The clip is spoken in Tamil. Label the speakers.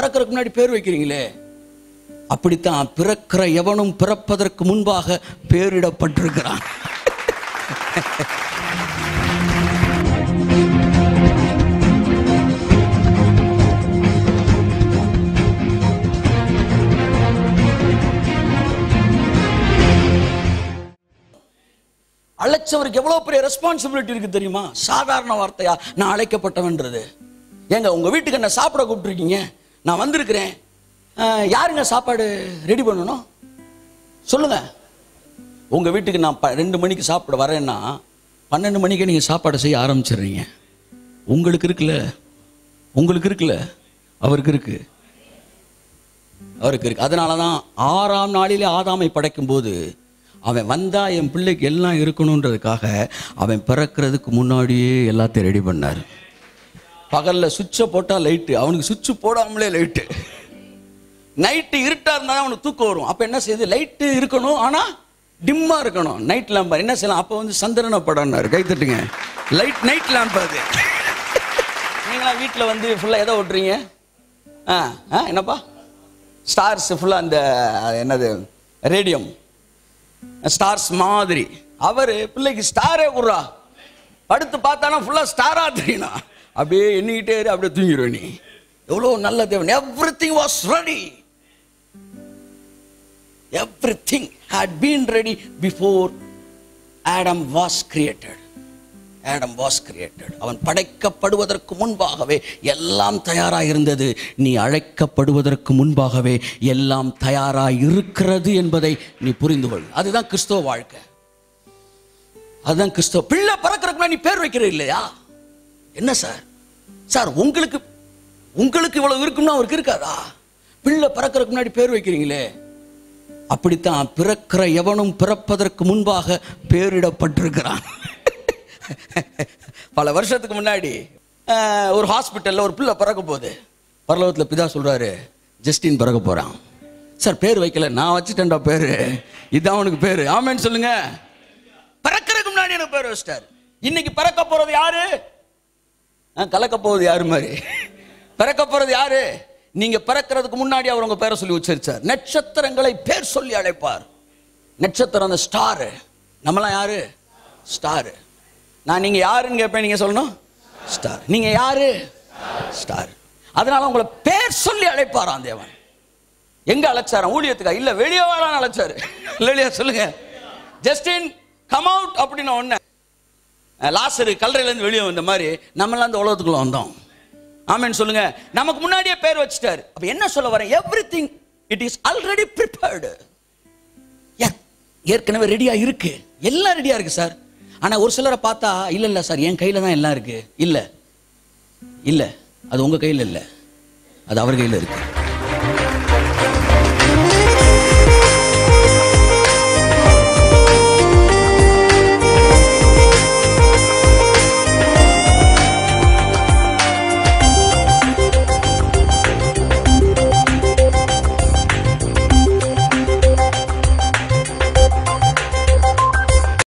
Speaker 1: பிறக்கிறதுக்கு முன்னாடி பேர் வைக்கிறீங்களே? அப்படித்தான் பிறக்கிற எவனும் பிறப்பதற்கு முன்பாக பேரிடப்பட்டிருக்கிறான். அழைச்சவருக்கு எவ்வளவு பெரிய ரெஸ்பான்சிபிலிட்டி இருக்கு தெரியுமா? சாதாரண வார்த்தையா நான் அழைக்கப்பட்டவன்றது. ஏங்க உங்க வீட்டுக்கு என்ன சாப்பிட கூப்பிட்டுருக்கீங்க? நான் வந்திருக்கிறேன். யாருங்க சாப்பாடு ரெடி பண்ணணும்? சொல்லுங்க. உங்க வீட்டுக்கு நான் ப- ரெண்டு மணிக்கு சாப்பிட வரேன்னா பன்னெண்டு மணிக்கு நீங்க சாப்பாடு செய்ய ஆரம்பிச்சிடுறீங்க. உங்களுக்கு இருக்குல்ல? உங்களுக்கு இருக்குல்ல? அவருக்கு இருக்கு. அவருக்கு இருக்கு. அதனால தான் ஆறாம் நாளிலே ஆதாமை படைக்கும் போது அவன் வந்தா என் பிள்ளைக்கு எல்லாம் இருக்கணுன்றதுக்காக அவன் பிறக்கிறதுக்கு முன்னாடியே எல்லாத்தையும் ரெடி பண்ணார். பகல்ல சுவிட்சை போட்டா லைட்டு அவனுக்கு சுவிட்சு போடாமலே லைட்டு நைட்டு இருட்டா இருந்தா அவனுக்கு தூக்கம் வரும். அப்ப என்ன செய்யுது? லைட்டு இருக்கணும். ஆனா டிம்மா இருக்கணும். நைட் லேம்பார் என்ன செய்யலாம்? அப்ப வந்து சந்திரன படம்னாரு கை தட்டுங்க. லைட் நைட் லேம்ப் அது. நீங்களா வீட்டில் வந்து ஃபுல்லா எதை ஓட்டுறீங்க? ஆ ஆ என்னப்பா? ஸ்டார்ஸ் ஃபுல்லாக அந்த என்னது? ரேடியம் ஸ்டார்ஸ் மாதிரி. அவர் பிள்ளைக்கு ஸ்டாரே குடுறா. படுத்து பார்த்தானா ஃபுல்லாக ஸ்டாராக தெரியணும் அப்படியே எண்ணிக்கிட்டே இரு, அப்படியே தூங்கிடுவ நீ. எவ்வளோ நல்ல தேவன். Everything was ready everything had been ready before Adam was created Adam was created அவன் படைக்கப்படுவதற்கு முன்பாகவே எல்லாம் தயாராக இருந்தது நீ அழைக்கப்படுவதற்கு முன்பாகவே எல்லாம் தயாராக இருக்கிறது என்பதை நீ புரிந்து கொள். அதுதான் கிறிஸ்தவ வாழ்க்கை. அதுதான் கிறிஸ்தவ பிள்ளை பிறக்கிறதுக்கு நீ பேர் வைக்கிற இல்லையா? என்ன சார்? சார் உங்களுக்கு உங்களுக்கு இவ்வளவு இருக்கும்னா அவருக்கு இருக்காதா? பிள்ளை பிறக்கிறதுக்கு முன்னாடி பேர் வைக்கிறீங்களே. அப்படித்தான் பிறக்கிற எவனும் பிறப்பதற்கு முன்பாக பேரிடப்பட்டிருக்கிறான். பல வருஷத்துக்கு முன்னாடி ஒரு ஹாஸ்பிட்டலில் ஒரு பிள்ளை பிறக்க போகுது. பரலோகத்தில் பிதா சொல்றாரு ஜஸ்டின் பிறக்க போறான். சார் பேர் வைக்கல நான் வச்சுட்டேன்டா பேர். இதுதான் அவனுக்கு பேர். ஆமேன்னு சொல்லுங்க. பிறக்கிறதுக்கு முன்னாடி எனக்கு பேர் வச்சிட்டார். இன்னைக்கு பிறக்க போறது யாரு? கலக்க போகுது யாரு மாதிரி? பிறக்க போகிறது யாரு? நீங்க பிறக்கிறதுக்கு முன்னாடி அவர் உங்க பேரை சொல்லி உச்சரிச்சார். நட்சத்திரங்களை பேர் சொல்லி அழைப்பார். நட்சத்திரம் அந்த ஸ்டாரு. நம்மளாம் யாரு? ஸ்டாரு. நான் நீங்க யாருன்னு கேட்பேன் நீங்க சொல்லணும்? ஸ்டார். நீங்க யாரு? ஸ்டார். அதனால உங்களை பேர் சொல்லி அழைப்பாராம் தேவன். எங்க அழைச்சாராம்? ஊழியத்துக்கா? இல்ல வெளியே வாடான்னு அழைச்சாரு. இல்லையா? சொல்லுங்க. ஜஸ்டின் கம் அவுட் அப்படின்னு ஒண்ணு லாசரு கல்லறையிலேருந்து வெளியே வந்த மாதிரி நம்மளாம் அந்த உலகத்துக்குள்ள வந்தோம். ஆமென் சொல்லுங்க. நமக்கு முன்னாடியே பேர் வச்சுட்டாரு. அப்ப என்ன சொல்ல வரேன்? Everything it is already prepared ஏற்கனவே ரெடியா இருக்கு. எல்லாம் ரெடியா இருக்கு சார் ஆனா ஒரு சிலரை பார்த்தா இல்ல இல்ல சார் என் கையில தான் எல்லாம் இருக்கு. இல்ல. இல்ல. அது உங்க கையில இல்ல. அது அவர் கையில இருக்கு.